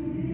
Mm-hmm.